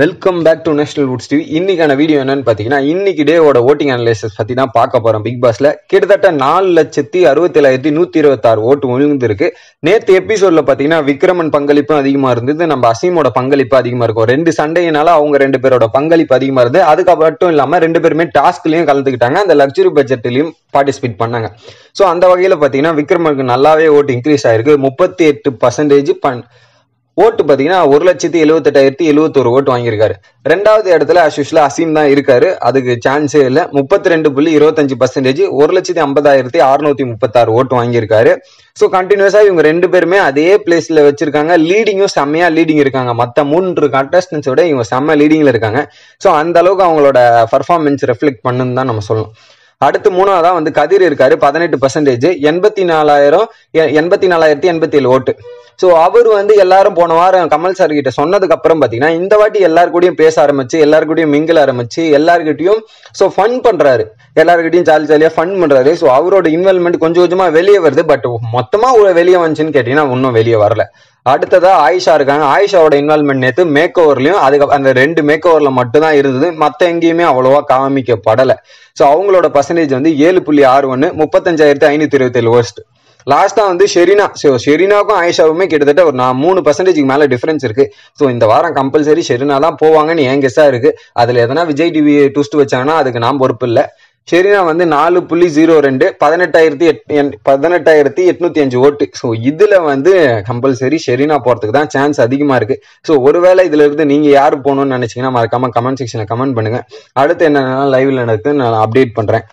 Welcome back to National Woods TV இன்னைக்கான video என்னன்னு பார்த்தீங்கன்னா இன்னைக்கு டேவோட ஓட்டிங் அனலைசஸ் பத்தி தான் பார்க்க போறோம் பிக் பாஸ்ல கிட்டத்தட்ட நாலு லட்சத்தி அறுபத்தேழாயிரத்தி நூத்தி இருபத்தாறு ஓட்டு விழுந்திருக்கு நேற்று எபிசோட்ல பாத்தீங்கன்னா விக்ரமன் பங்களிப்பும் அதிகமா இருந்தது. நம்ம அசீமோட பங்களிப்பு அதிகமா இருக்கும். ரெண்டு சண்டையினால அவங்க ரெண்டு பேரோட பங்களிப்பு அதிகமா இருந்தது. அதுக்கு மட்டும் இல்லாம ரெண்டு பேருமே டாஸ்க்லயும் கலந்துக்கிட்டாங்க. அந்த லக்ஸுரி பட்ஜெட்லயும் பார்ட்டிசிபேட் பண்ணாங்க. ஸோ அந்த வகையில பாத்தீங்கன்னா விக்ரமனுக்கு நல்லாவே ஓட்டு இன்க்ரீஸ் ஆயிருக்கு. முப்பத்தி எட்டு பர்சன்டேஜ் பண் ஓட்டு பார்த்தீங்கன்னா ஒரு லட்சத்தி எழுபத்தெட்டாயிரத்தி எழுபத்தொரு ஓட்டு வாங்கியிருக்காரு. ரெண்டாவது இடத்துல அஸ்யூஸ்ல அசீம் தான் இருக்காரு. அதுக்கு சான்ஸே இல்லை. முப்பத்தி ரெண்டு புள்ளி இருபத்தஞ்சு பர்சன்டேஜ் ஒரு லட்சத்தி ஐம்பதாயிரத்தி அறுநூத்தி முப்பத்தாறு ஓட்டு வாங்கியிருக்காரு. ஸோ கண்டினியூஸாக இவங்க ரெண்டு பேருமே அதே பிளேஸில் வச்சிருக்காங்க. லீடிங்கும் செம்மையா லீடிங் இருக்காங்க. மற்ற மூன்று கண்டஸ்டன்ஸோட இவங்க செம்ம லீடிங்கில் இருக்காங்க. ஸோ அந்த அளவுக்கு அவங்களோட பர்ஃபார்மன்ஸ் ரெஃப்ளெக்ட் பண்ணுன்னு தான் நம்ம சொல்லணும். அடுத்து மூணாவதா வந்து கதிர் இருக்காரு. பதினெட்டு பர்சன்டேஜ் எண்பத்தி நாலாயிரம் எ- எண்பத்தி நாலாயிரத்தி எண்பத்தி ஏழு ஓட்டு. ஸோ அவர் வந்து எல்லாரும் போன வாரம் கமல் சார் கிட்ட சொன்னதுக்கு அப்புறம் பாத்தீங்கன்னா இந்த வாட்டி எல்லார் கூடயும் பேச ஆரம்பிச்சு எல்லார் கூடயும் ஆரம்பிச்சு எல்லாருக்கிட்டையும் ஸோ ஃபன் பண்றாரு. எல்லாருக்கிட்டையும் ஜாலி ஜாலியா ஃபன் பண்றாரு. ஸோ அவரோட இன்வால்மெண்ட் கொஞ்சம் கொஞ்சமா வெளியே வருது. பட் மொத்தமா ஒரு வெளியே வந்துச்சுன்னு கேட்டீங்கன்னா இன்னும் வெளியே வரல. அடுத்ததா ஆயிஷா இருக்காங்க. ஆயிஷாவோட இன்வால்மெண்ட் நேற்று மேக் ஓவர்லயும் அதுக்கு அந்த ரெண்டு மேக் ஓவர்ல மட்டும் தான் இருந்தது. மத்த எங்கேயுமே அவ்வளவா காமிக்கப்படல. ஸோ அவங்களோட பர்சன்டேஜ் வந்து ஏழு புள்ளி ஆறு ஒன்று முப்பத்தஞ்சாயிரத்தி ஐநூத்தி இருபத்தி ஏழு worst. லாஸ்டா வந்து ஷெரினா. ஸோ ஷெரினாவுக்கும் ஆயிஷாவுமே கிட்டத்தட்ட ஒரு நான் மூணு பர்சன்டேஜ்க்கு மேல டிஃபரன்ஸ் இருக்கு. ஸோ இந்த வாரம் கம்பல்சரி ஷெரினா தான் போவாங்கன்னு என் கெஸ்ஸா இருக்கு. அதுல எதனா விஜய் டிவி டூஸ்ட் வச்சாங்கன்னா அதுக்கு நான் பொறுப்பு இல்லை. ஷெரினா வந்து நாலு புள்ளி ஜீரோ ரெண்டு பதினெட்டாயிரத்தி எட் பதினெட்டாயிரத்தி எட்நூத்தி அஞ்சு ஓட்டு. ஸோ இதுல வந்து கம்பல்சரி ஷெரினா போறதுக்கு தான் சான்ஸ் அதிகமா இருக்கு. ஸோ ஒருவேளை இதுல இருந்து நீங்க யாரு போகணும்னு நினைச்சீங்கன்னா மறக்காம கமெண்ட் செக்ஷன்ல கமெண்ட் பண்ணுங்க. அடுத்து என்னென்ன லைவ்ல நடக்குதுன்னு நான் அப்டேட் பண்றேன்.